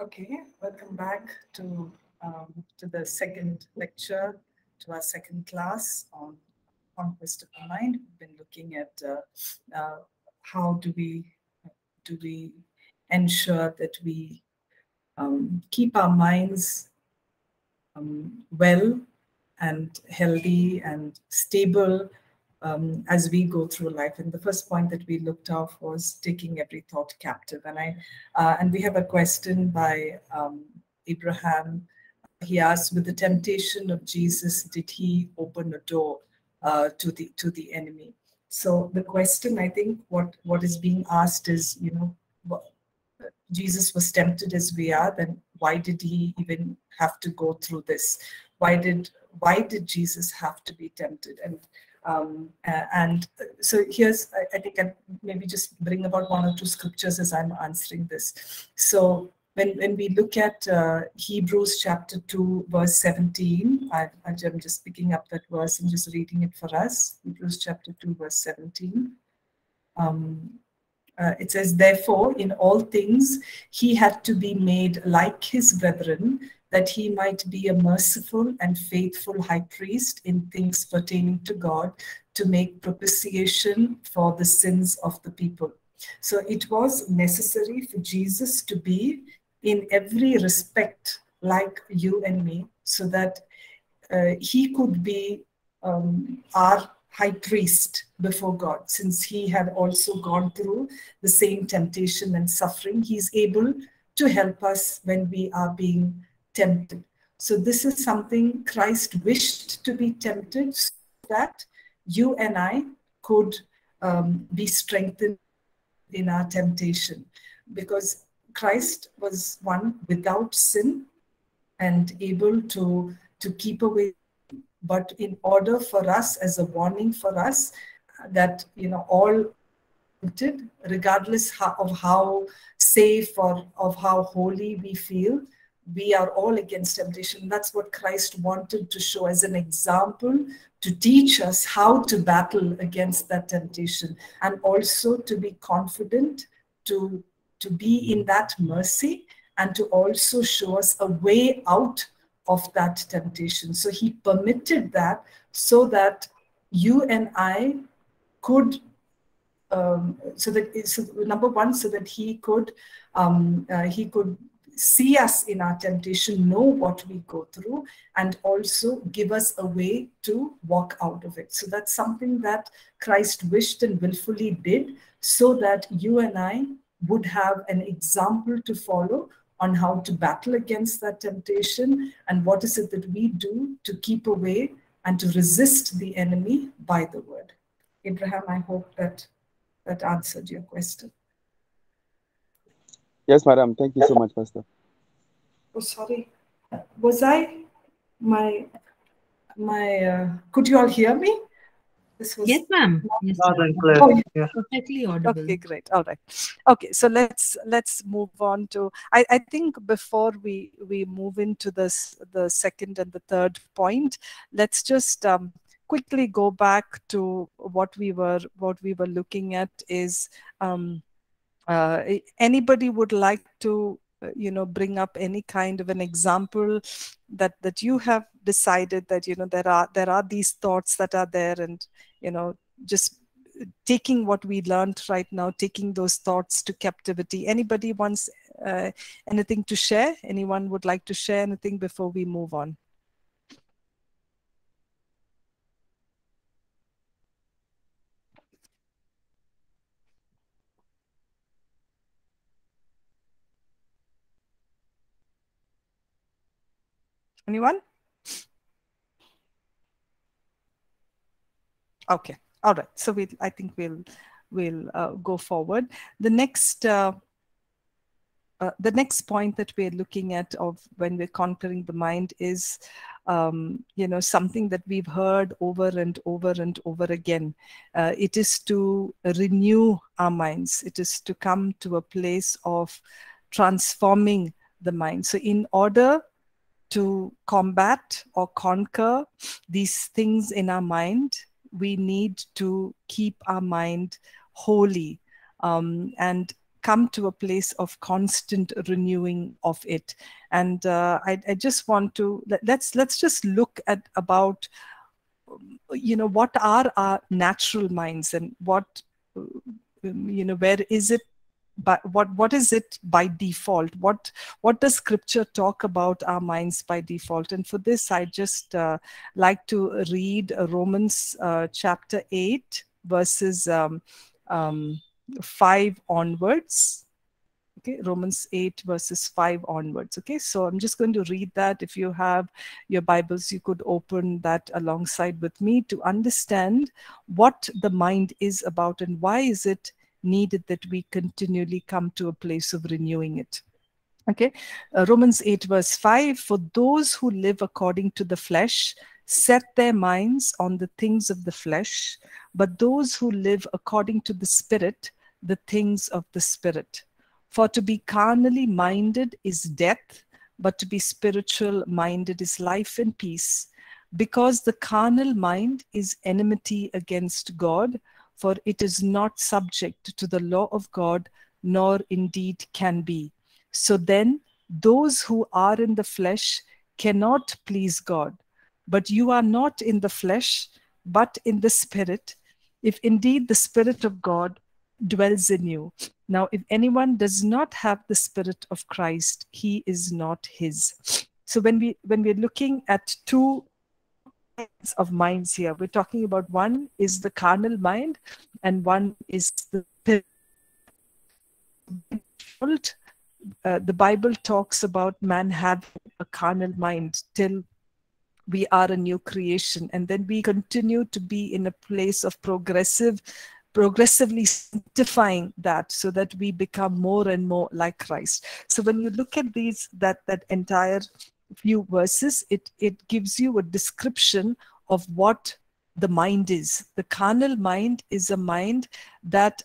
Okay, welcome back to um, to the second lecture, to our second class on conquest of the mind. We've been looking at uh, uh, how do we do we ensure that we um, keep our minds um, well and healthy and stable um, as we go through life. And the first point that we looked off was taking every thought captive. And I uh, and we have a question by um, Abraham. He asked, with the temptation of Jesus, did he open a door uh, to the to the enemy? So the question, I think, what what is being asked is, you know, what, Jesus was tempted as we are. Then why did he even have to go through this? Why did why did Jesus have to be tempted? And um, and so here's, I, I think I maybe just bring about one or two scriptures as I'm answering this. So when, when we look at uh, Hebrews chapter 2, verse 17, I, I'm just picking up that verse and just reading it for us. Hebrews chapter 2, verse 17. Um, uh, it says, Therefore, in all things, he had to be made like his brethren, that he might be a merciful and faithful high priest in things pertaining to God to make propitiation for the sins of the people. So it was necessary for Jesus to be in every respect like you and me, so that uh, he could be um, our high priest before God, since he had also gone through the same temptation and suffering. He's able to help us when we are being tempted. So this is something Christ wished to be tempted so that you and I could um, be strengthened in our temptation. Because Christ was one without sin and able to, to keep away. But in order for us, as a warning for us, that you know all regardless of how safe or of how holy we feel we are all against temptation. That's what Christ wanted to show as an example to teach us how to battle against that temptation and also to be confident to, to be in that mercy and to also show us a way out of that temptation. So he permitted that so that you and I could um, so that so number one so that he could um, uh, he could see us in our temptation, know what we go through, and also give us a way to walk out of it. So that's something that Christ wished and willfully did so that you and I would have an example to follow on how to battle against that temptation and what is it that we do to keep away and to resist the enemy by the word. Abraham, I hope that that answered your question. Yes, madam. Thank you so much, Pastor. Oh, sorry. Was I my my? Uh, could you all hear me? This was yes, ma'am. Yes, oh, yeah. Perfectly audible. Okay, great. All right. Okay, so let's let's move on to. I I think before we we move into this the second and the third point, let's just um, quickly go back to what we were what we were looking at is um, uh, anybody would like to uh, you know bring up any kind of an example that that you have decided that you know there are there are these thoughts that are there and you know just taking what we learned right now taking those thoughts to captivity. Anybody wants uh, anything to share? Anyone would like to share anything before we move on Anyone? Okay. All right. So we, I think we'll we'll uh, go forward. The next uh, uh, the next point that we're looking at of when we're conquering the mind is um, you know something that we've heard over and over and over again uh, it is to renew our minds it is to come to a place of transforming the mind so in order to combat or conquer these things in our mind, we need to keep our mind holy. Um, and come to a place of constant renewing of it and uh, I, I, just want to let, let's let's just look at about you know what are our natural minds and what you know where is it but what what is it by default? What what does scripture talk about our minds by default? And for this i just uh, like to read romans uh, chapter 8 verses um, um, 5 onwards. Okay romans 8 verses 5 onwards. Okay so i'm just going to read that. If you have your bibles you could open that alongside with me to understand what the mind is about and why is it needed that we continually come to a place of renewing it okay uh, romans 8 verse 5 for those who live according to the flesh set their minds on the things of the flesh but those who live according to the spirit the things of the spirit for to be carnally minded is death, but to be spiritual minded is life and peace. Because the carnal mind is enmity against God, for it is not subject to the law of God, nor indeed can be. So then, those who are in the flesh cannot please God. But you are not in the flesh, but in the Spirit, if indeed the Spirit of God dwells in you. Now, if anyone does not have the Spirit of Christ, he is not his. So when we when we're looking at two of minds here, we're talking about one is the carnal mind, and one is the uh, the Bible talks about man having a carnal mind till we are a new creation, and then we continue to be in a place of progressive progressively sanctifying that so that we become more and more like Christ. So when you look at these that that entire few verses, it it gives you a description of what the mind is. The carnal mind is a mind that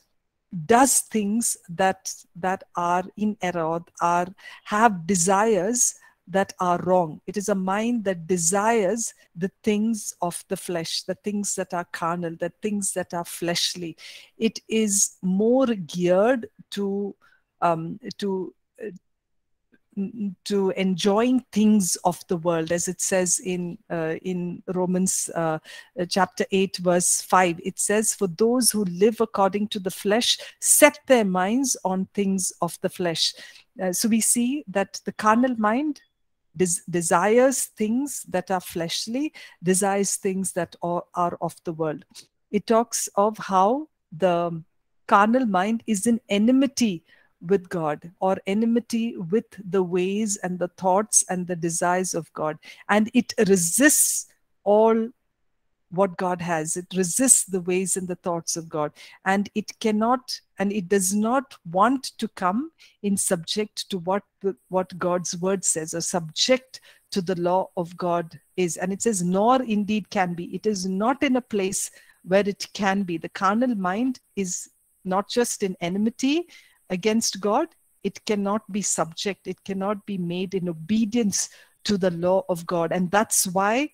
does things that that are in error, are have desires that are wrong. It is a mind that desires the things of the flesh, the things that are carnal, the things that are fleshly. It is more geared to um, to to enjoying things of the world as it says in uh, in romans uh, uh, chapter 8 verse 5 it says for those who live according to the flesh set their minds on things of the flesh uh, so we see that the carnal mind des- desires things that are fleshly, desires things that are, are of the world. It talks of how the carnal mind is in enmity with God or enmity with the ways and the thoughts and the desires of God. And it resists all what God has. It resists the ways and the thoughts of God. And it cannot and it does not want to come in subject to what, what God's word says or subject to the law of God is. And it says, nor indeed can be. It is not in a place where it can be. The carnal mind is not just in enmity against God, it cannot be subject, it cannot be made in obedience to the law of God. And that's why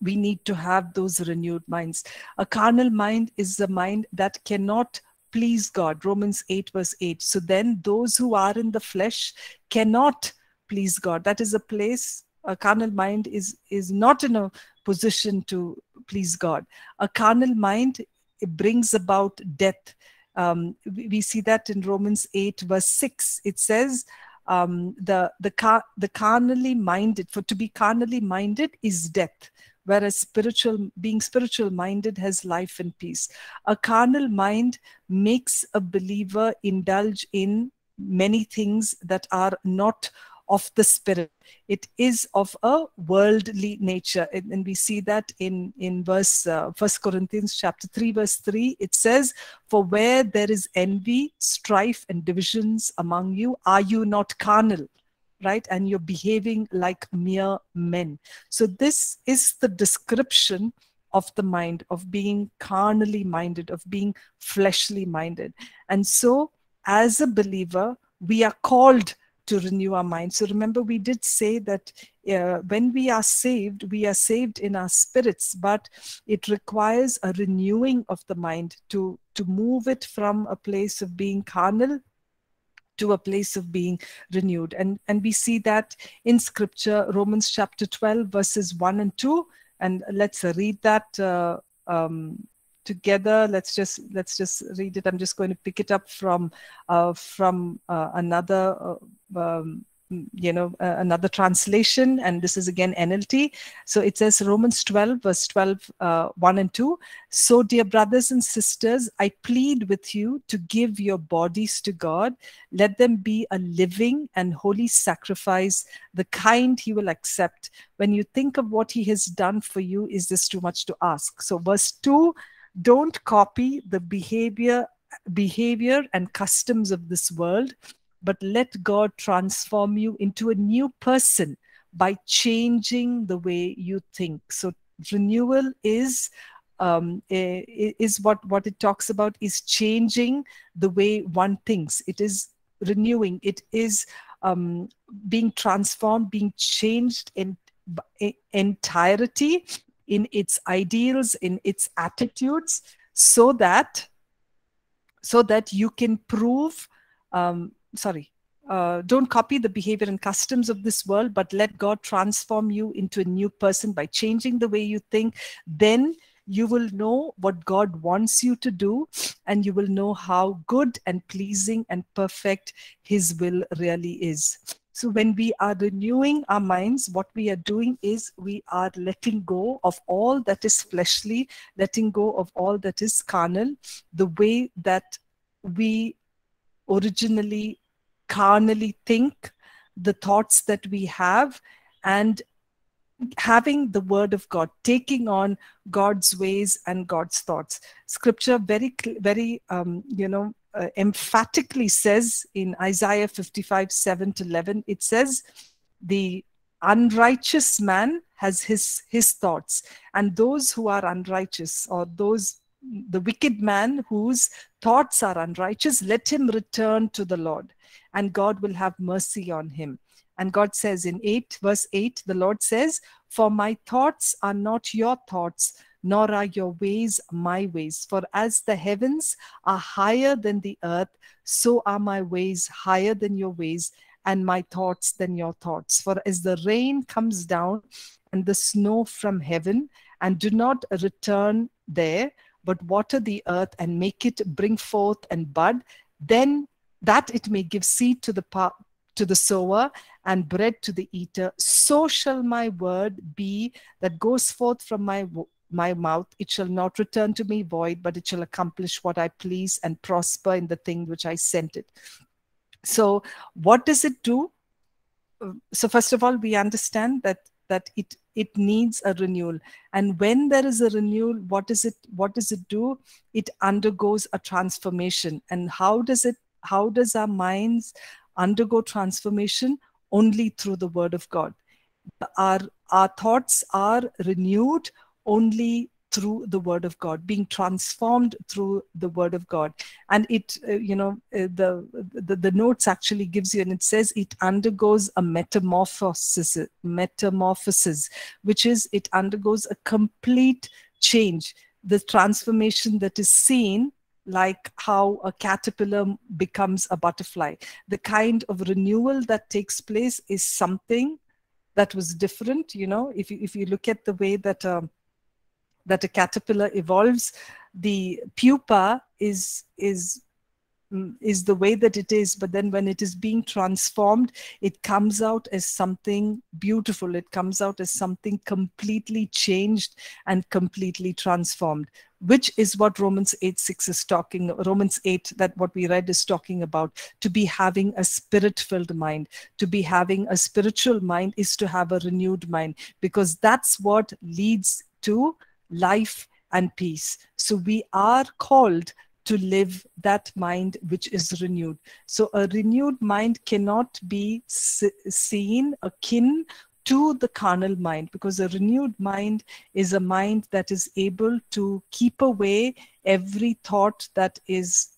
we need to have those renewed minds. A carnal mind is a mind that cannot please God. Romans 8, verse 8. So then those who are in the flesh cannot please God. That is a place, a carnal mind is, is not in a position to please God. A carnal mind brings about death. Um, we see that in Romans 8, verse 6. It says, um, the the car the carnally minded for to be carnally minded is death whereas spiritual being spiritual minded has life and peace a carnal mind makes a believer indulge in many things that are not of the spirit it is of a worldly nature and, and we see that in in verse uh, corinthians chapter 3 verse 3 it says for where there is envy strife and divisions among you are you not carnal right? And you're behaving like mere men. So, this is the description of the mind, of being carnally minded, of being fleshly minded. And so, as a believer, we are called to renew our mind. So remember, we did say that uh, when we are saved, we are saved in our spirits, but it requires a renewing of the mind to, to move it from a place of being carnal to a place of being renewed and and we see that in scripture romans chapter 12 verses 1 and 2 and let's read that uh, um, together. Let's just let's just read it. I'm just going to pick it up from uh, from uh, another uh, um, you know uh, another translation. And this is again nlt so it says romans 12 verse 12 uh, 1 and 2 so dear brothers and sisters i plead with you to give your bodies to god. Let them be a living and holy sacrifice the kind he will accept. When you think of what he has done for you is this too much to ask? So verse 2 don't copy the behavior behavior and customs of this world but let God transform you into a new person by changing the way you think. So renewal is um, is what what it talks about is changing the way one thinks. It is renewing. It is um, being transformed, being changed in, in entirety in its ideals, in its attitudes, so that so that you can prove um, sorry, uh, don't copy the behavior and customs of this world, but let God transform you into a new person by changing the way you think. Then you will know what God wants you to do, and you will know how good and pleasing and perfect His will really is. So, when we are renewing our minds, what we are doing is we are letting go of all that is fleshly, letting go of all that is carnal, the way that we originally carnally think the thoughts that we have and having the word of god taking on god's ways and god's thoughts. Scripture very very um, you know uh, emphatically says in isaiah 55 7 to 11 it says the unrighteous man has his his thoughts and those who are unrighteous or those the wicked man whose thoughts are unrighteous let him return to the lord and God will have mercy on him. And God says in 8, verse 8, the Lord says, For my thoughts are not your thoughts, nor are your ways my ways. For as the heavens are higher than the earth, so are my ways higher than your ways, and my thoughts than your thoughts. For as the rain comes down and the snow from heaven, and do not return there, but water the earth and make it bring forth and bud, then that it may give seed to the to the sower and bread to the eater so shall my word be that goes forth from my my mouth it shall not return to me void but it shall accomplish what i please and prosper in the thing which i sent it. So what does it do? Um, so first of all we understand that that it it needs a renewal. And when there is a renewal what does it what does it do? It undergoes a transformation. And how does it how does our minds undergo transformation? Only through the word of God. Our, our thoughts are renewed only through the word of god being transformed through the word of god and it uh, you know uh, the, the the notes actually gives you and it says it undergoes a metamorphosis metamorphosis which is it undergoes a complete change the transformation that is seen like how a caterpillar becomes a butterfly. The kind of renewal that takes place is something that was different. You know, if you if you look at the way that um, that a caterpillar evolves, the pupa is is Mm, is the way that it is but then when it is being transformed it comes out as something beautiful. It comes out as something completely changed and completely transformed which is what romans 8 6 is talking romans 8 that what we read is talking about. To be having a spirit filled mind to be having a spiritual mind is to have a renewed mind because that's what leads to life and peace so we are called to live that mind which is renewed. So a renewed mind cannot be seen akin to the carnal mind because a renewed mind is a mind that is able to keep away every thought that is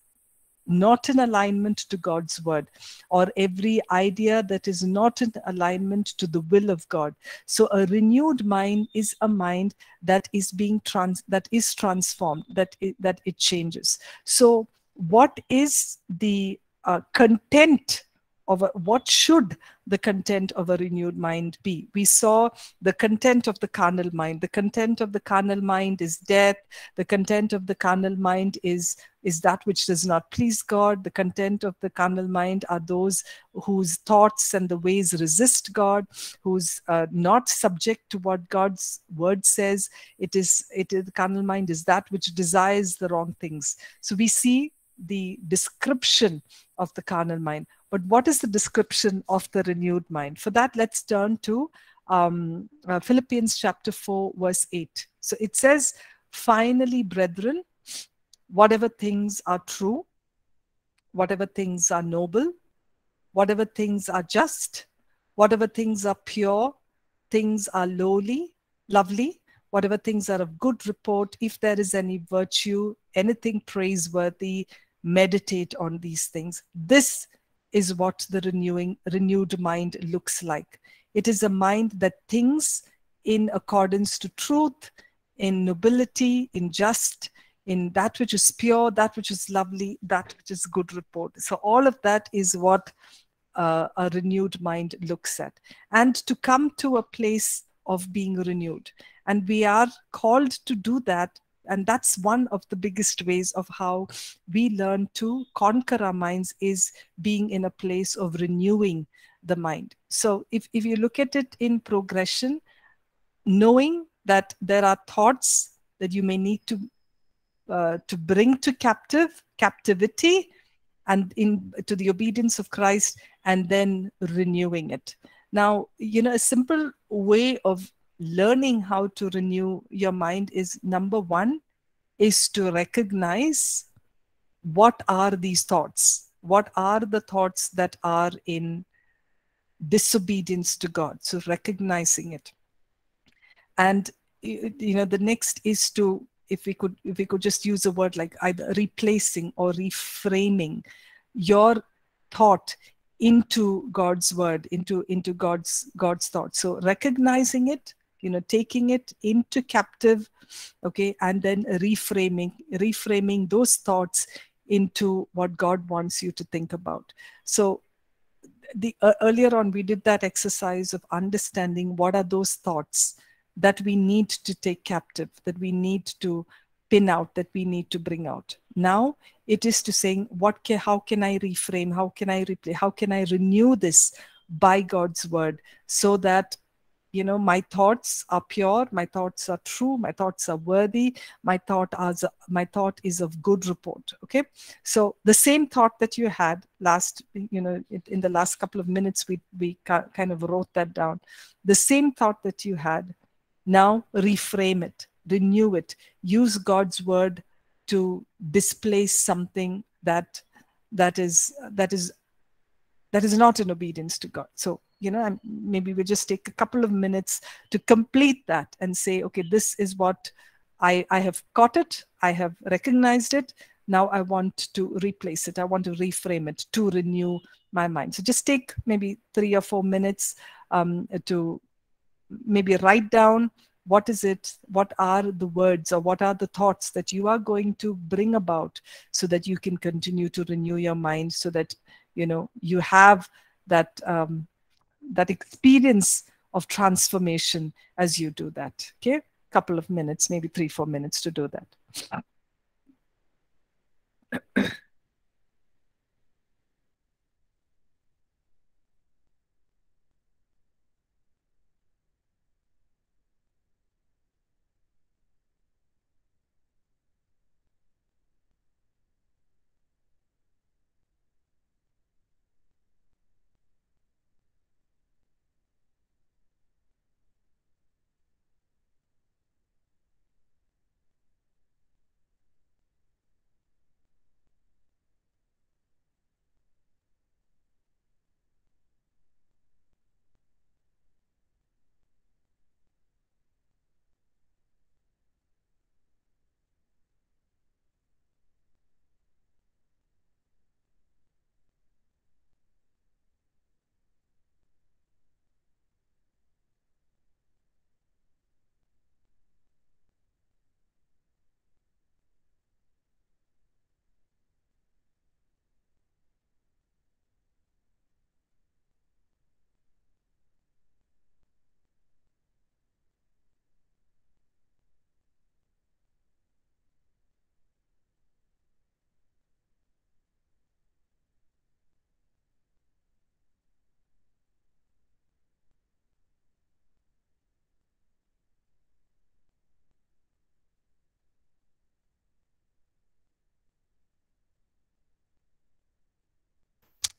not in alignment to God's word, or every idea that is not in alignment to the will of God. So a renewed mind is a mind that is being trans that is transformed, that it, that it changes. So what is the uh, content of a, what should the content of a renewed mind be. We saw the content of the carnal mind. The content of the carnal mind is death. The content of the carnal mind is is that which does not please god. The content of the carnal mind are those whose thoughts and the ways resist god who's uh, not subject to what god's word says. It is it is the carnal mind is that which desires the wrong things. So we see the description of the carnal mind but what is the description of the renewed mind? For that, let's turn to um, uh, Philippians chapter 4, verse 8. So it says, Finally, brethren, whatever things are true, whatever things are noble, whatever things are just, whatever things are pure, things are lowly, lovely, whatever things are of good report, if there is any virtue, anything praiseworthy, meditate on these things. This is what the renewing renewed mind looks like. It is a mind that thinks in accordance to truth in nobility in just in that which is pure that which is lovely that which is good report. So all of that is what uh, a renewed mind looks at. And to come to a place of being renewed. And we are called to do that and that's one of the biggest ways of how we learn to conquer our minds is being in a place of renewing the mind. So if, if you look at it in progression knowing that there are thoughts that you may need to uh, to bring to captive captivity and in to the obedience of christ and then renewing it. Now you know a simple way of learning how to renew your mind is number one is to recognize what are these thoughts. What are the thoughts that are in disobedience to god? So recognizing it. And you know the next is to if we could if we could just use a word like either replacing or reframing your thought into god's word into into god's god's thought so recognizing it you know taking it into captive okay and then reframing reframing those thoughts into what god wants you to think about. So the uh, earlier on we did that exercise of understanding what are those thoughts that we need to take captive that we need to pin out that we need to bring out. Now it is to saying what can how can i reframe? How can i replay? How can i renew this by god's word so that you know my thoughts are pure my thoughts are true my thoughts are worthy my thought as my thought is of good report okay? So the same thought that you had last you know in the last couple of minutes we we kind of wrote that down. The same thought that you had now reframe it renew it. Use god's word to displace something that that is that is that is not in obedience to god. So you know maybe we just take a couple of minutes to complete that and say okay this is what i i have caught it i have recognized it. Now i want to replace it. I want to reframe it to renew my mind. So just take maybe three or four minutes um, to maybe write down what is it what are the words or what are the thoughts that you are going to bring about so that you can continue to renew your mind so that you know you have that um, that experience of transformation as you do that. Okay? Couple of minutes maybe three four minutes to do that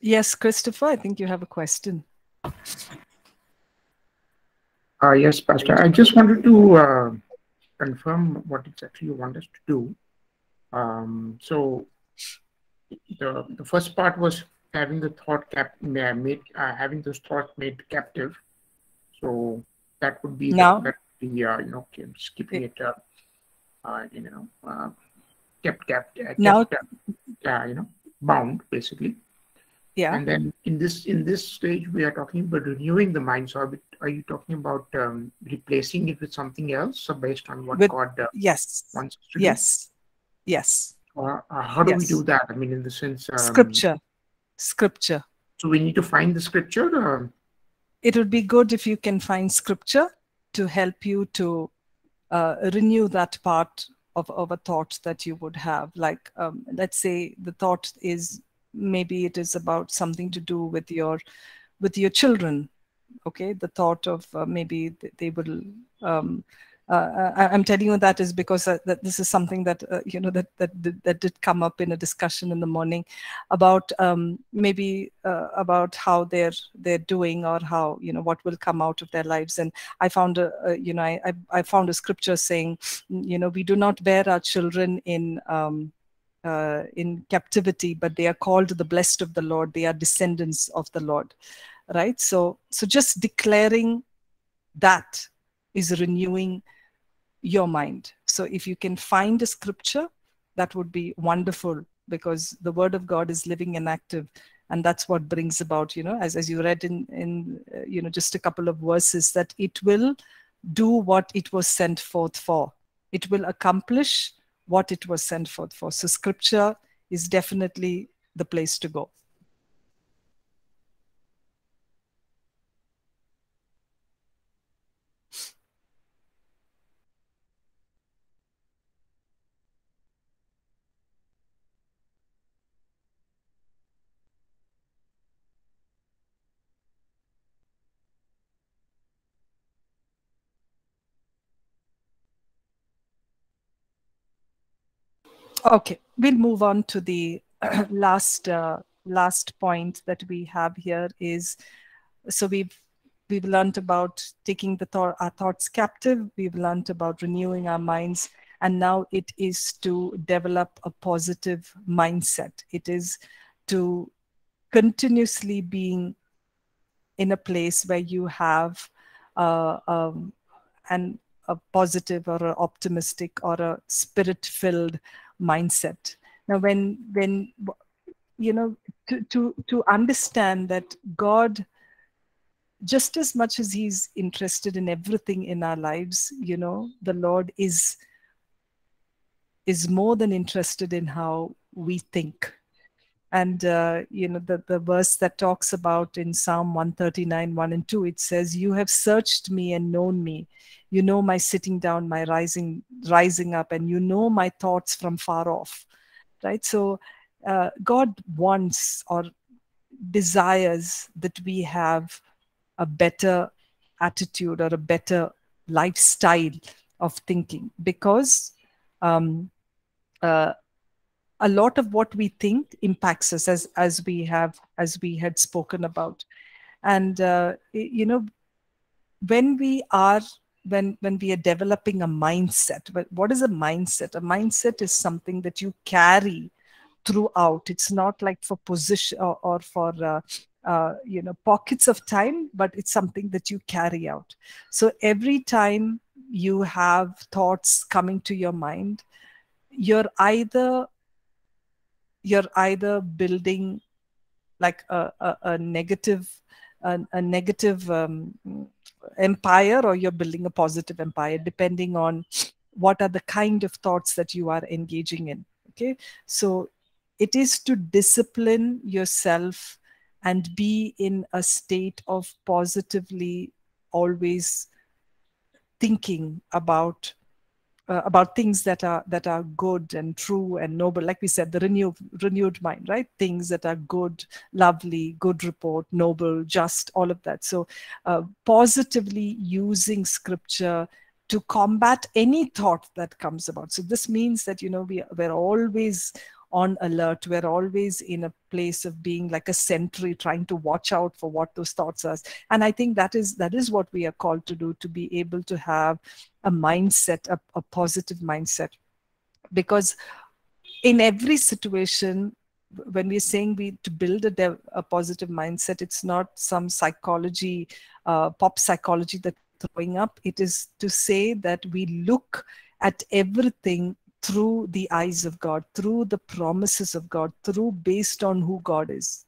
Yes, Christopher, I think you have a question. Uh, yes, Pastor. I just wanted to uh, confirm what exactly you want us to do. Um, so the the first part was having the thought cap made, uh, having those thoughts made captive. So that would be now, the, the uh, you know keeping it, uh, uh, you know uh, kept kept, kept now uh, you know bound basically yeah. And then in this in this stage we are talking about renewing the mind so are, we, are you talking about um, replacing it with something else so based on what with, god uh, yes. wants to yes do? yes. Or uh, how do yes. we do that? I mean in the sense um, scripture. Scripture. So we need to find the scripture or? it would be good if you can find scripture to help you to uh, renew that part of, of a thought that you would have. Like um, let's say the thought is maybe it is about something to do with your with your children okay? The thought of uh, maybe they will um, uh, I, am telling you that is because uh, that this is something that uh, you know that that that did come up in a discussion in the morning about um, maybe uh, about how they're they're doing or how you know what will come out of their lives. And I found a, a you know I, I found a scripture saying you know we do not bear our children in um, uh, in captivity, but they are called the blessed of the Lord. They are descendants of the Lord, right? So, so just declaring that is renewing your mind. So, if you can find a scripture, that would be wonderful because the Word of God is living and active, and that's what brings about, you know, as as you read in in uh, you know just a couple of verses, that it will do what it was sent forth for. It will accomplish what it was sent forth for. So scripture is definitely the place to go. Okay, we'll move on to the last uh, last point that we have here is so we've we've learned about taking the th- our thoughts captive we've learned about renewing our minds and now it is to develop a positive mindset. It is to continuously being in a place where you have uh, um, an a positive or an optimistic or a spirit filled mindset. Now when when you know to to to understand that god just as much as he's interested in everything in our lives you know the lord is is more than interested in how we think. And uh, you know the, the verse that talks about in psalm 139 1 and 2 it says you have searched me and known me you know my sitting down my rising rising up and you know my thoughts from far off right? So uh, god wants or desires that we have a better attitude or a better lifestyle of thinking because um, uh, a lot of what we think impacts us as as we have as we had spoken about. And uh, you know when we are when when we are developing a mindset but what is a mindset? A mindset is something that you carry throughout. It's not like for position or, or for uh, uh, you know pockets of time but it's something that you carry out. So every time you have thoughts coming to your mind you're either you're either building like a, a, a negative a, a negative um, empire or you're building a positive empire depending on what are the kind of thoughts that you are engaging in okay? So it is to discipline yourself and be in a state of positively always thinking about uh, about things that are that are good and true and noble. Like we said the renewed renewed mind right? Things that are good lovely good report noble just all of that. So uh, positively using scripture to combat any thought that comes about. So this means that you know we we're always on alert. We're always in a place of being like a sentry trying to watch out for what those thoughts are. And i think that is that is what we are called to do to be able to have a mindset a, a positive mindset. Because in every situation when we're saying we to build a, a positive mindset it's not some psychology uh, pop psychology that throwing up. It is to say that we look at everything through the eyes of god through the promises of god through based on who god is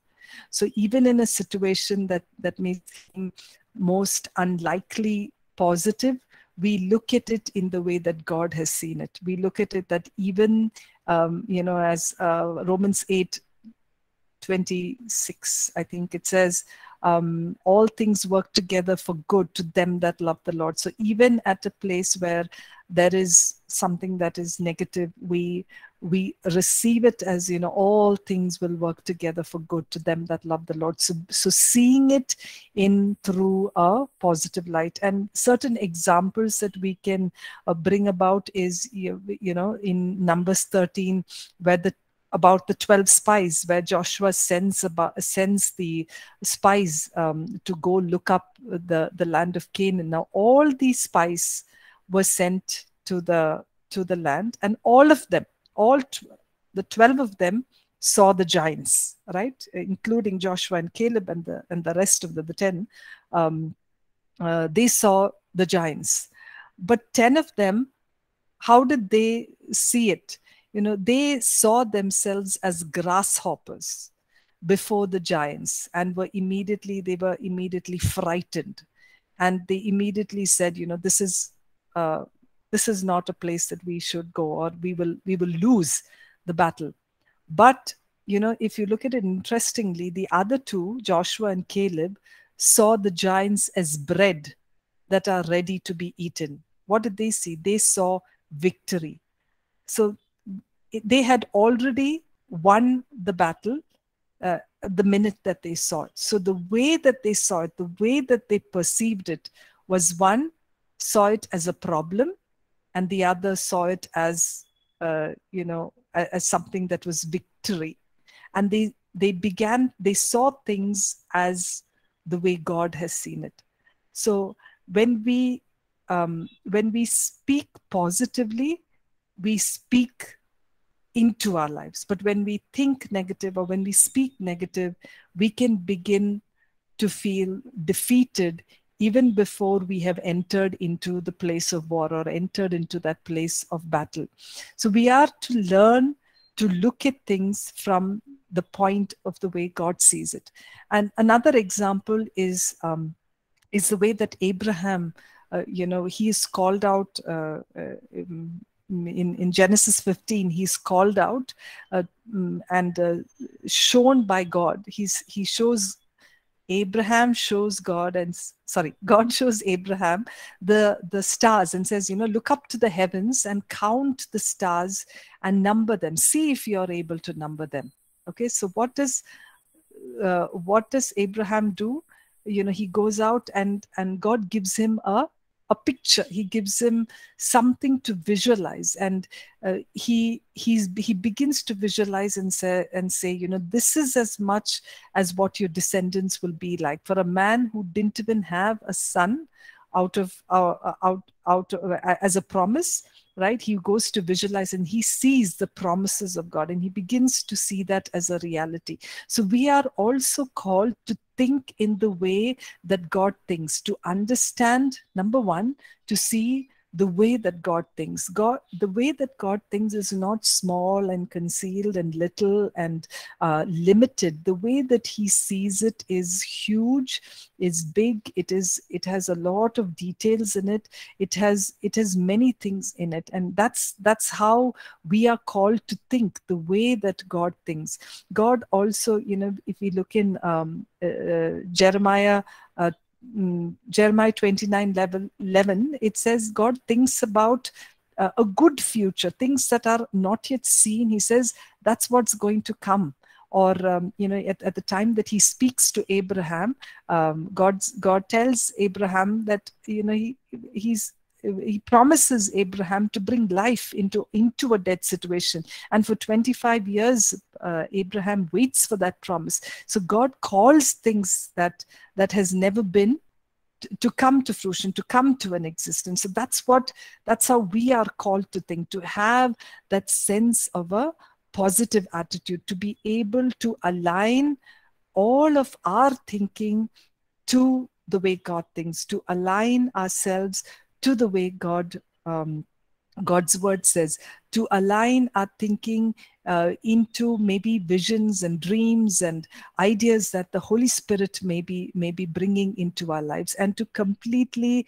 so even in a situation that that may seem most unlikely positive we look at it in the way that god has seen it we look at it that even um, you know, as uh, Romans 8 26, I think it says, um, all things work together for good to them that love the Lord. So even at a place where there is something that is negative, we we receive it as you know all things will work together for good to them that love the lord. So so seeing it in through a positive light. And certain examples that we can uh, bring about is you, you know in numbers 13 where the about the 12 spies where joshua sends about sends the spies um, to go look up the the land of canaan. Now all these spies were sent to the to the land and all of them all the 12 of them saw the giants, right? Including Joshua and Caleb and the, and the rest of the, the 10. Um, uh, they saw the giants. But 10 of them, how did they see it? You know, they saw themselves as grasshoppers before the giants and were immediately, they were immediately frightened. And they immediately said, you know, this is uh, this is not a place that we should go or we will we will lose the battle. But you know if you look at it interestingly the other two joshua and caleb saw the giants as bread that are ready to be eaten. What did they see? They saw victory. So they had already won the battle uh, the minute that they saw it. So the way that they saw it the way that they perceived it was one saw it as a problem and the other saw it as uh, you know as something that was victory. And they they began they saw things as the way god has seen it. So when we um, when we speak positively we speak into our lives. But when we think negative or when we speak negative we can begin to feel defeated even before we have entered into the place of war or entered into that place of battle. So we are to learn to look at things from the point of the way God sees it. And another example is um, is the way that Abraham, uh, you know, he is called out. Uh, uh, in, in Genesis 15, he's called out uh, and uh, shown by God. He's he shows Abraham shows God and sorry, God shows Abraham the the stars and says, you know, look up to the heavens and count the stars and number them. See if you're able to number them. Okay, so what does uh, what does Abraham do? You know, he goes out and and God gives him a a picture. He gives him something to visualize. And uh, he he's he begins to visualize and say and say you know this is as much as what your descendants will be like. For a man who didn't even have a son out of uh, uh out out uh, as a promise right he goes to visualize and he sees the promises of god and he begins to see that as a reality. So we are also called to think in the way that god thinks to understand number one to see the way that God thinks. God, the way that God thinks is not small and concealed and little and uh, limited. The way that He sees it is huge, is big. It is. It has a lot of details in it. It has. It has many things in it, and that's that's how we are called to think. The way that God thinks. God also, you know, if we look in um, uh, uh Jeremiah. Uh, Mm, Jeremiah 29 level 11, it says God thinks about uh, a good future, things that are not yet seen. He says that's what's going to come. Or um, you know, at, at the time that he speaks to Abraham, um, God's God tells Abraham that you know he he's he promises Abraham to bring life into into a dead situation, and for 25 years, uh, Abraham waits for that promise. So God calls things that that has never been to come to fruition to come to an existence so that's what that's how we are called to think to have that sense of a positive attitude to be able to align all of our thinking to the way god thinks to align ourselves to the way god um, God's word says to align our thinking uh, into maybe visions and dreams and ideas that the Holy Spirit may be, may be bringing into our lives and to completely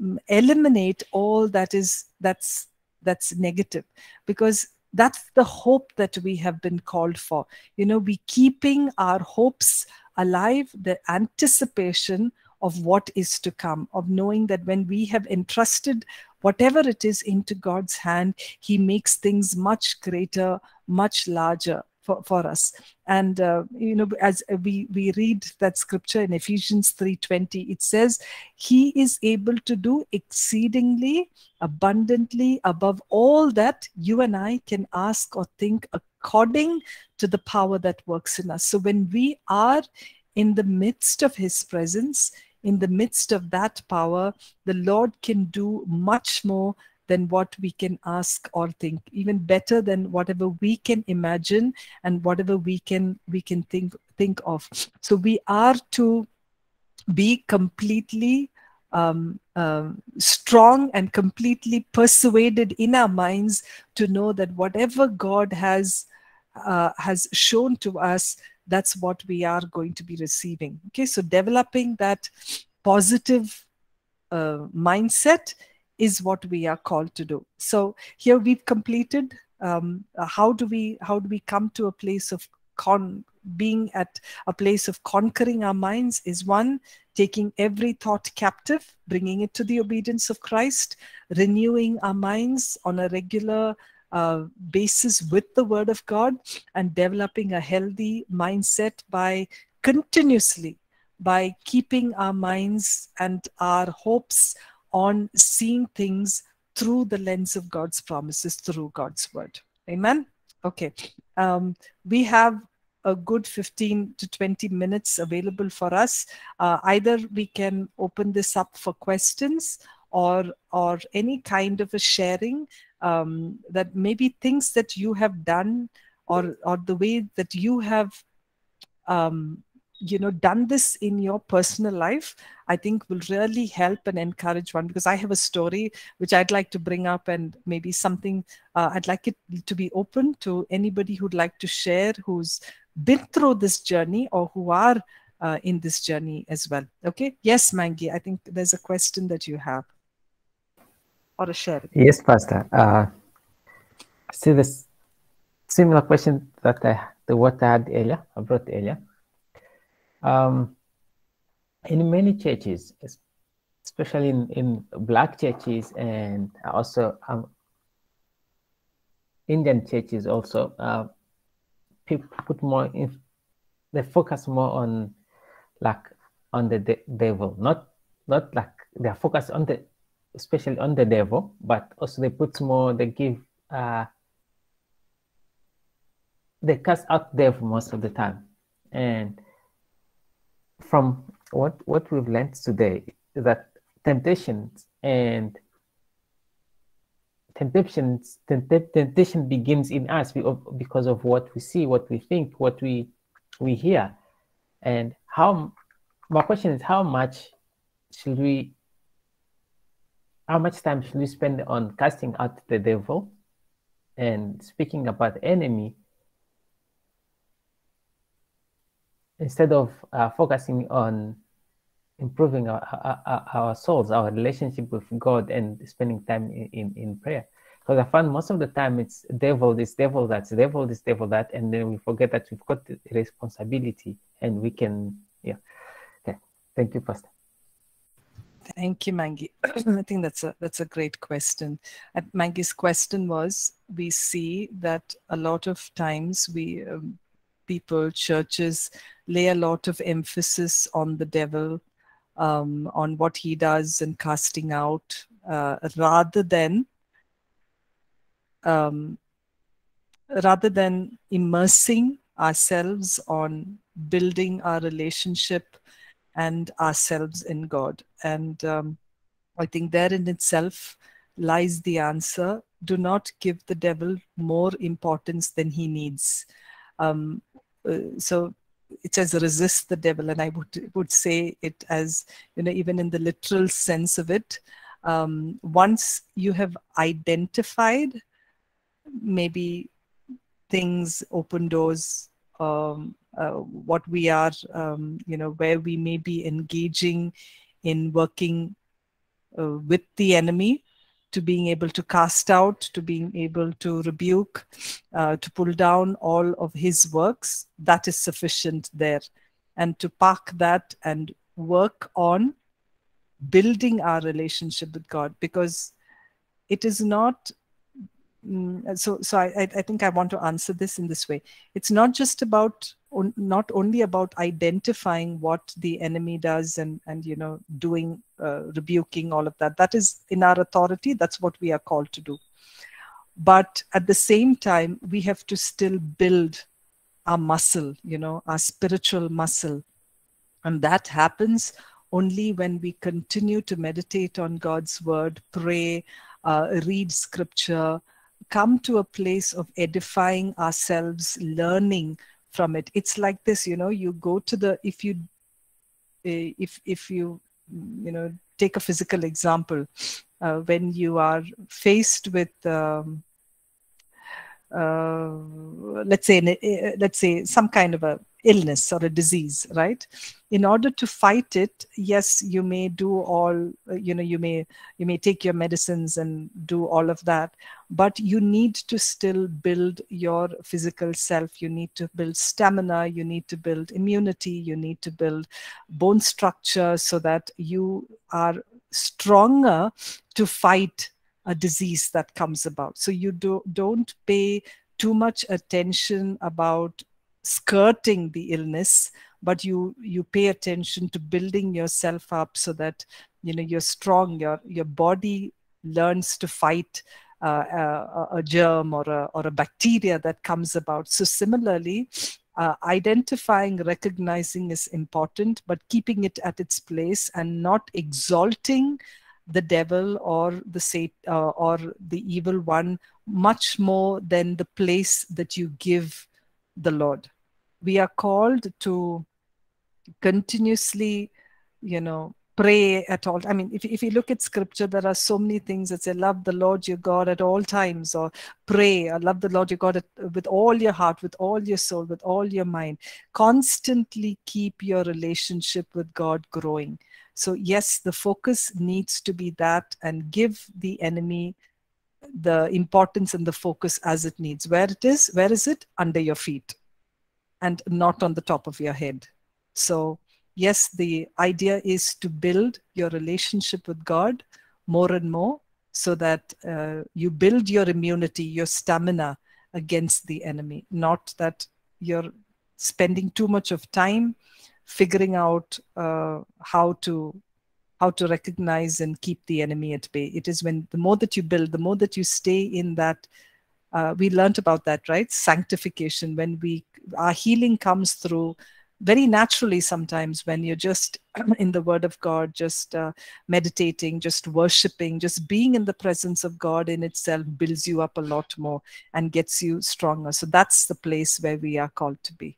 um, eliminate all that is that's that's negative. Because that's the hope that we have been called for. You know we keeping our hopes alive the anticipation of what is to come of knowing that when we have entrusted whatever it is into God's hand, He makes things much greater, much larger. For, for us and uh, you know as we we read that scripture in ephesians 3.20 it says he is able to do exceedingly abundantly above all that you and i can ask or think according to the power that works in us so when we are in the midst of his presence in the midst of that power, the Lord can do much more than what we can ask or think even better than whatever we can imagine and whatever we can we can think think of. So we are to be completely um, um, strong and completely persuaded in our minds to know that whatever God has uh, has shown to us that's what we are going to be receiving. Okay so developing that positive uh, mindset is what we are called to do. So here we've completed um, uh, how do we how do we come to a place of con being at a place of conquering our minds is one taking every thought captive bringing it to the obedience of christ renewing our minds on a regular basis with the Word of God and developing a healthy mindset by continuously by keeping our minds and our hopes on seeing things through the lens of God's promises through God's word. Amen. Okay. Um, we have a good 15 to 20 minutes available for us. Uh, either we can open this up for questions or or any kind of a sharing um, that maybe things that you have done or or the way that you have um, you know done this in your personal life i think will really help and encourage one. Because i have a story which i'd like to bring up and maybe something uh, i'd like it to be open to anybody who'd like to share who's been through this journey or who are uh, in this journey as well. Okay? Yes mangi i think there's a question that you have or a share? Yes, Pastor. Uh, see this similar question that I the what I had earlier, I brought earlier. Um, in many churches, especially in, in black churches and also um, Indian churches also, uh, people put more in, they focus more on like on the de devil, not not like they're focused on the especially on the devil, but also they put more, they give, uh, they cast out devil most of the time. And from what, what we've learned today is that temptations and temptations temptation begins in us because of what we see what we think what we we hear and how my question is how much should we how much time should we spend on casting out the devil and speaking about enemy instead of uh, focusing on improving our, our, our, souls, our relationship with God, and spending time in, in, in prayer. Because I find most of the time it's devil this, devil that, devil this, devil that, and then we forget that we've got responsibility and we can, yeah. Okay. Thank you, Pastor. Thank you, Mangi. I think that's a that's a great question. And Mangi's question was: We see that a lot of times we um, people, churches, lay a lot of emphasis on the devil, um, on what he does and casting out, uh, rather than um, rather than immersing ourselves on building our relationship and ourselves in God. And um, I think there in itself lies the answer. Do not give the devil more importance than he needs. Um, uh, so it says resist the devil, and I would would say it as you know even in the literal sense of it. Um, once you have identified maybe things, open doors, um, what we are, um, you know, where we may be engaging in working uh, with the enemy to being able to cast out, to being able to rebuke, uh, to pull down all of his works, that is sufficient there. And to park that and work on building our relationship with God because it is not Mm, so so I, I think i want to answer this in this way it's not just about not only about identifying what the enemy does and and you know doing uh, rebuking all of that. That is in our authority. That's what we are called to do. But at the same time we have to still build our muscle you know our spiritual muscle. And that happens only when we continue to meditate on god's word pray uh, read scripture come to a place of edifying ourselves, learning from it. It's like this, you know, you go to the, if you, eh, if, if you, you know, take a physical example, uh, when you are faced with, um, uh, let's say, eh, let's say some kind of a illness or a disease right? In order to fight it yes you may do all uh, you know you may you may take your medicines and do all of that but you need to still build your physical self. You need to build stamina. You need to build immunity. You need to build bone structure so that you are stronger to fight a disease that comes about. So you do, don't pay too much attention about skirting the illness but you you pay attention to building yourself up so that you know you're strong your your body learns to fight uh, a, a, germ or a, or a bacteria that comes about. So similarly uh, identifying recognizing is important but keeping it at its place and not exalting the devil or the uh, or the evil one much more than the place that you give the lord we are called to continuously, you know, pray at all. I mean, if, if you look at scripture, there are so many things that say, love the Lord your God at all times, or pray, or love the Lord your God at, with all your heart, with all your soul, with all your mind. Constantly keep your relationship with God growing. So, yes, the focus needs to be that and give the enemy the importance and the focus as it needs. Where it is, where is it? Under your feet and not on the top of your head. So, yes, the idea is to build your relationship with God more and more so that uh, you build your immunity, your stamina against the enemy, not that you're spending too much of time figuring out uh, how to how to recognize and keep the enemy at bay it is when the more that you build the more that you stay in that uh, we learned about that right? Sanctification when we our healing comes through very naturally sometimes when you're just in the word of god just uh, meditating just worshiping just being in the presence of god in itself builds you up a lot more and gets you stronger. So that's the place where we are called to be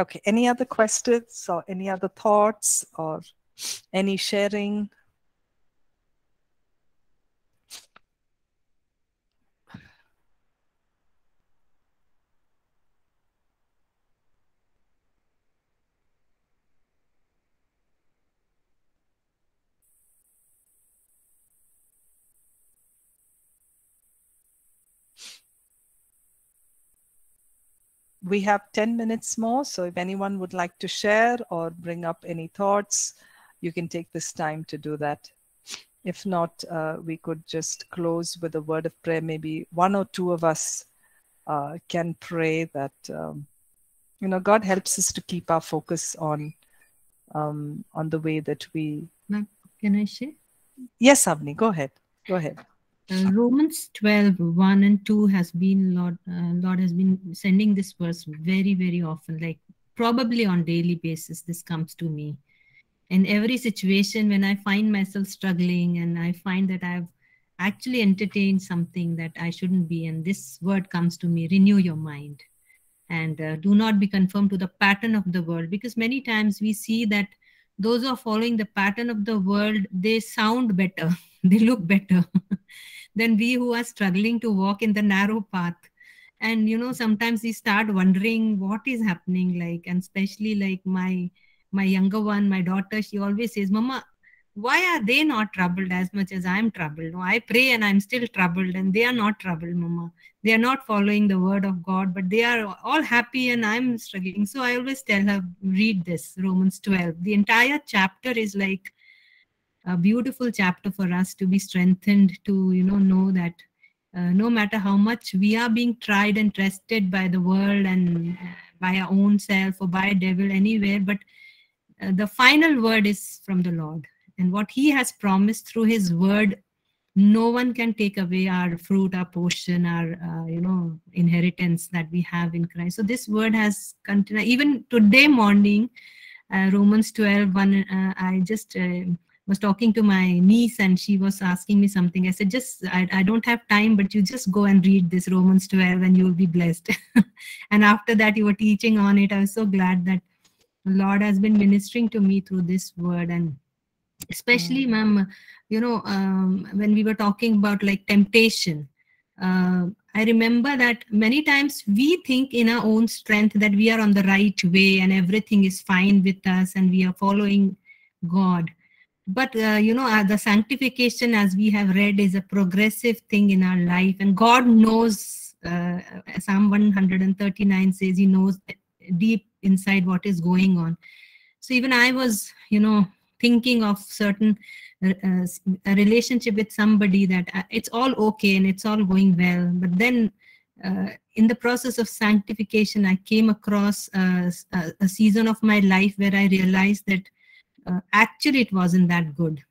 Okay, any other questions or any other thoughts or any sharing? We have 10 minutes more. So if anyone would like to share or bring up any thoughts, you can take this time to do that. If not, uh, we could just close with a word of prayer. Maybe one or two of us uh, can pray that um, you know God helps us to keep our focus on um, on the way that we. Can I share? Yes, Avni, go ahead. Go ahead. Uh, Romans 12, 1 and 2 has been, Lord, uh, Lord has been sending this verse very, very often, like probably on daily basis, this comes to me. In every situation when I find myself struggling and I find that I've actually entertained something that I shouldn't be, and this word comes to me, renew your mind and uh, do not be conformed to the pattern of the world because many times we see that those who are following the pattern of the world they sound better they look better than we who are struggling to walk in the narrow path. And you know sometimes we start wondering what is happening like and especially like my my younger one my daughter she always says mama why are they not troubled as much as i'm troubled? No i pray and i'm still troubled and they are not troubled mama. They are not following the word of god but they are all happy and i'm struggling. So i always tell her read this romans 12 the entire chapter is like a beautiful chapter for us to be strengthened to you know know that uh, no matter how much we are being tried and tested by the world and by our own self or by a devil anywhere but uh, the final word is from the lord. And what he has promised through his word no one can take away our fruit our portion our uh, you know inheritance that we have in christ. So this word has continued even today morning uh, romans 12 one uh, i just uh, was talking to my niece and she was asking me something. I said just I, I don't have time but you just go and read this romans 12 and you will be blessed. And after that you were teaching on it. I was so glad that lord has been ministering to me through this word. And especially mm. ma'am you know um, when we were talking about like temptation uh, i remember that many times we think in our own strength that we are on the right way and everything is fine with us and we are following god but uh, you know uh, the sanctification as we have read is a progressive thing in our life. And god knows uh, psalm 139 says he knows deep inside what is going on. So even i was you know thinking of certain uh, a relationship with somebody that uh, it's all okay and it's all going well. But then uh, in the process of sanctification i came across a, a, season of my life where i realized that uh, actually it wasn't that good.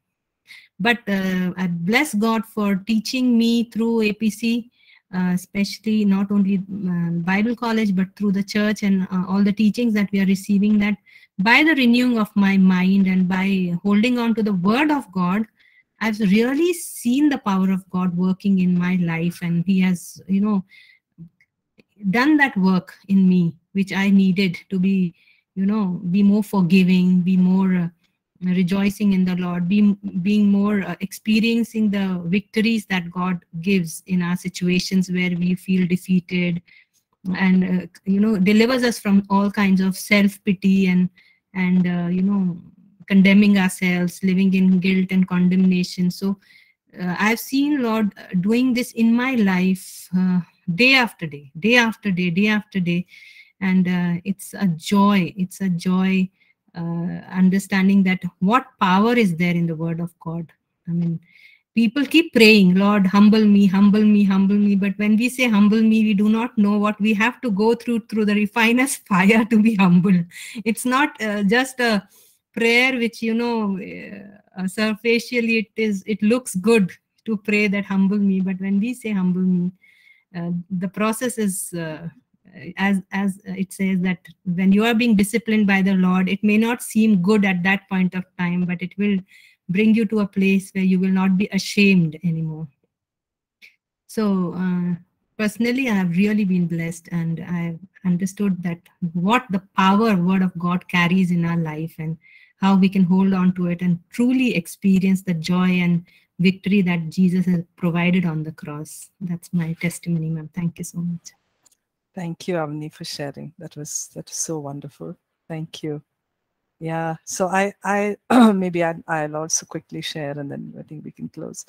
But uh, i bless god for teaching me through apc uh, especially not only bible college but through the church and all the teachings that we are receiving that by the renewing of my mind and by holding on to the word of god i've really seen the power of god working in my life. And he has you know done that work in me which i needed to be you know be more forgiving be more uh, rejoicing in the lord be, being more uh, experiencing the victories that god gives in our situations where we feel defeated and uh, you know delivers us from all kinds of self pity and and uh, you know condemning ourselves living in guilt and condemnation. So uh, i've seen lord doing this in my life uh, day after day day after day day after day. And uh, it's a joy it's a joy understanding that what power is there in the word of god. I mean people keep praying lord humble me humble me humble me. But when we say humble me we do not know what we have to go through through the refiner's fire to be humble. It's not uh, just a prayer which you know uh, surfacially it is it looks good to pray that humble me. But when we say humble me uh, the process is uh, as as it says that when you are being disciplined by the lord it may not seem good at that point of time but it will bring you to a place where you will not be ashamed anymore. So uh, personally, I have really been blessed and I've understood that what the power word of God carries in our life and how we can hold on to it and truly experience the joy and victory that Jesus has provided on the cross. That's my testimony, ma'am. Thank you so much. Thank you, Avni, for sharing. That was that was so wonderful. Thank you. Yeah. So I, I maybe I, I'll also quickly share, and then I think we can close.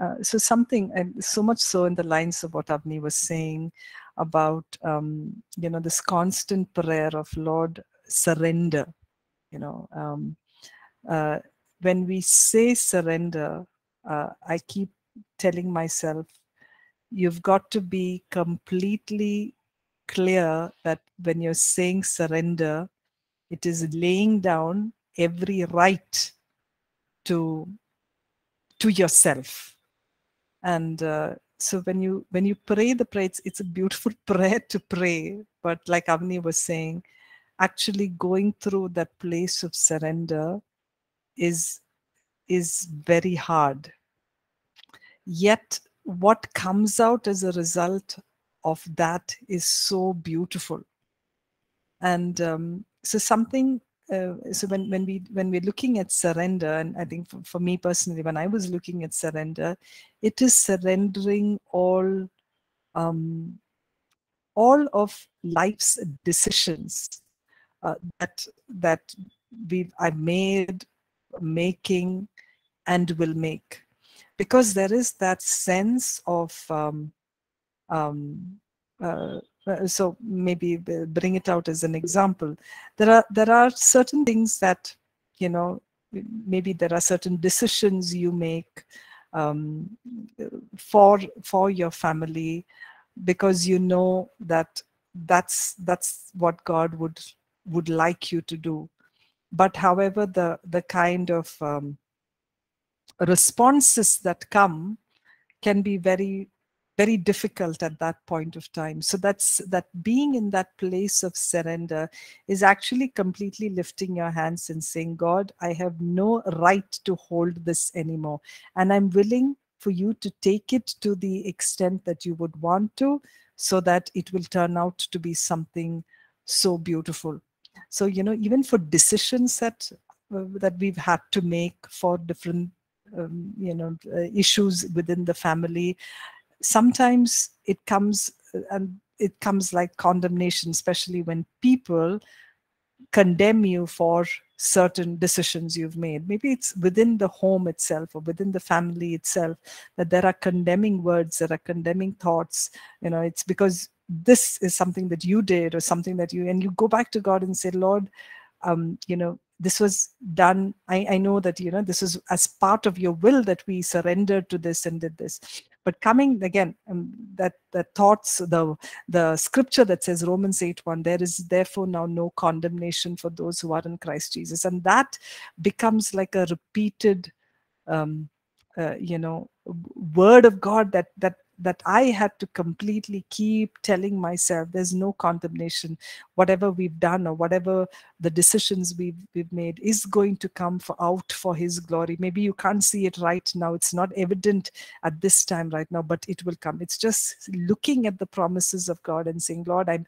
Uh, so something, and so much so in the lines of what Avni was saying about, um, you know, this constant prayer of Lord surrender. You know, um, uh, when we say surrender, uh, I keep telling myself, you've got to be completely clear that when you're saying surrender, it is laying down every right to to yourself. And uh, so when you when you pray the prayer it's, it's a beautiful prayer to pray. But like avni was saying actually going through that place of surrender is is very hard. Yet what comes out as a result of that is so beautiful. And um, so something uh, so when, when we when we're looking at surrender and i think for, for, me personally when i was looking at surrender it is surrendering all um, all of life's decisions uh, that that we i made making and will make. Because there is that sense of um, um, uh, uh, so maybe bring it out as an example. There are there are certain things that you know maybe there are certain decisions you make um, for for your family because you know that that's that's what god would would like you to do. But however the the kind of um, responses that come can be very very difficult at that point of time. So that's that being in that place of surrender is actually completely lifting your hands and saying god i have no right to hold this anymore. And i'm willing for you to take it to the extent that you would want to so that it will turn out to be something so beautiful. So you know even for decisions that uh, that we've had to make for different um, you know uh, issues within the family sometimes it comes uh, and it comes like condemnation especially when people condemn you for certain decisions you've made. Maybe it's within the home itself or within the family itself that there are condemning words there are condemning thoughts. You know it's because this is something that you did or something that you and you go back to god and say lord um, you know this was done. I, I know that you know this is as part of your will that we surrendered to this and did this but coming again um, that the thoughts the the scripture that says romans 8 1 there is therefore now no condemnation for those who are in christ jesus. And that becomes like a repeated um, uh, you know word of god that that that I had to completely keep telling myself there's no condemnation. Whatever we've done or whatever the decisions we've, we've made is going to come for, out for His glory. Maybe you can't see it right now. It's not evident at this time right now, but it will come. It's just looking at the promises of God and saying, Lord, I'm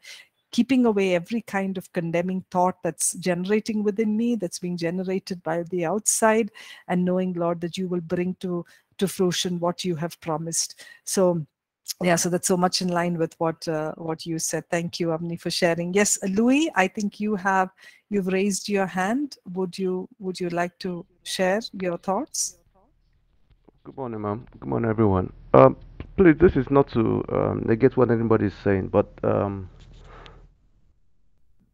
keeping away every kind of condemning thought that's generating within me, that's being generated by the outside, and knowing, Lord, that you will bring to to fruition what you have promised. So yeah so that's so much in line with what uh, what you said. Thank you avni for sharing. Yes louis i think you have you've raised your hand. Would you would you like to share your thoughts? Good morning ma'am. Good morning everyone. Um, please this is not to um, negate what anybody is saying but um,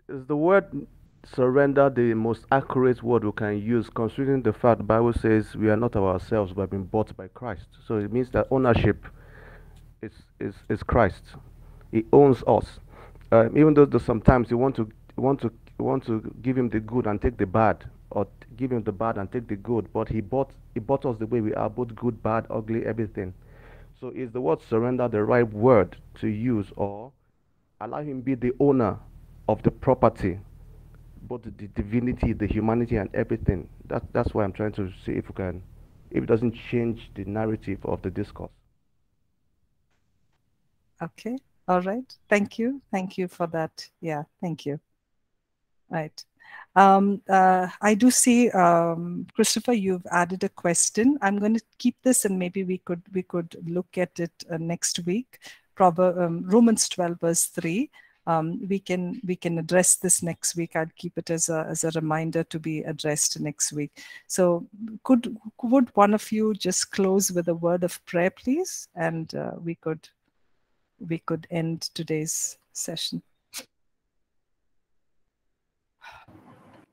is the word surrender the most accurate word we can use considering the fact the bible says we are not ourselves but been bought by christ. So it means that ownership is is, is christ. He owns us. Um, even though, though sometimes you want to want to want to give him the good and take the bad or give him the bad and take the good but he bought he bought us the way we are both good bad ugly everything. So is the word surrender the right word to use or allow him be the owner of the property both the divinity, the humanity, and everything. That, that's why I'm trying to see if we can, if it doesn't change the narrative of the discourse. Okay. All right. Thank you. Thank you for that. Yeah. Thank you. Right. Um, uh, I do see, um, Christopher, you've added a question. I'm going to keep this, and maybe we could we could look at it uh, next week. Prover- um, Romans 12 verse 3 um, we can we can address this next week. I'll keep it as a as a reminder to be addressed next week. So could would one of you just close with a word of prayer, please, and uh, we could we could end today's session.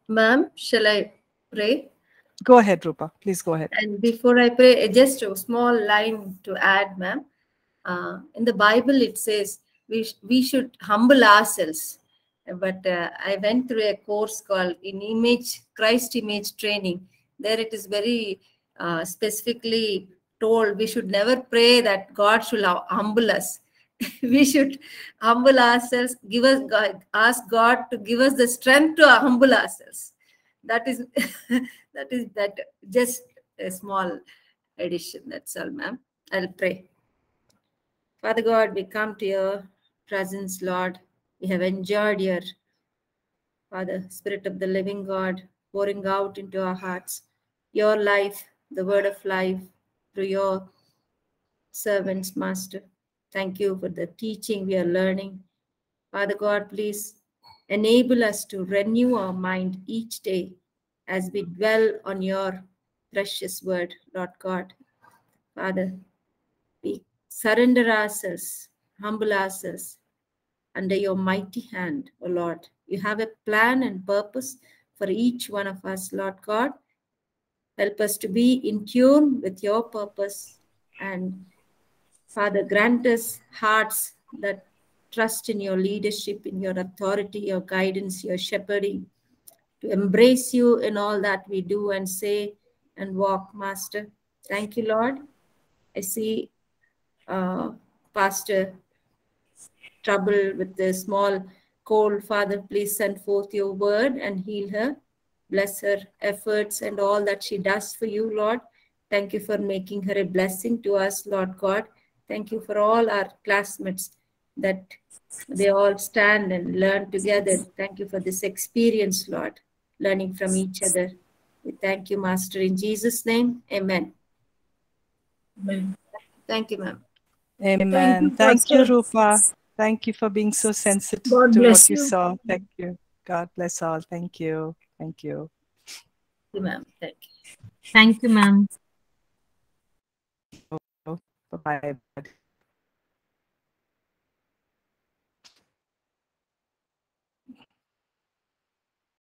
Ma'am, shall I pray? Go ahead, Rupa. Please go ahead. And before I pray, just a small line to add, ma'am. uh, in the Bible it says we, sh- we should humble ourselves. But uh, I went through a course called in image, Christ image training. There it is very uh, specifically told we should never pray that God should humble us. we should humble ourselves, give us God, ask God to give us the strength to humble ourselves. That is that is that just a small addition. That's all, ma'am. I'll pray. Father God, we come to your presence, Lord. We have enjoyed your Father, Spirit of the living God, pouring out into our hearts your life, the word of life, through your servants, Master. Thank you for the teaching we are learning. Father God, please enable us to renew our mind each day as we dwell on your precious word, Lord God. Father, we surrender ourselves, humble ourselves under your mighty hand, O Lord. You have a plan and purpose for each one of us, Lord God. Help us to be in tune with your purpose and Father, grant us hearts that trust in your leadership, in your authority, your guidance, your shepherding, to embrace you in all that we do and say and walk, Master. Thank you, Lord. I see uh, Pastor trouble with the small cold. Father, please send forth your word and heal her. Bless her efforts and all that she does for you, Lord. Thank you for making her a blessing to us, Lord God. Thank you for all our classmates that they all stand and learn together. Thank you for this experience, Lord, learning from each other. We thank you, Master, in Jesus' name. Amen. Amen. Thank you, ma'am. Amen. you, Thank you, Pastor. Rupa. Thank you for being so sensitive God to what you you. saw. Thank you. God bless all. Thank you. Thank you. Thank you, ma'am. Thank you. Thank you, ma'am. Bye bye.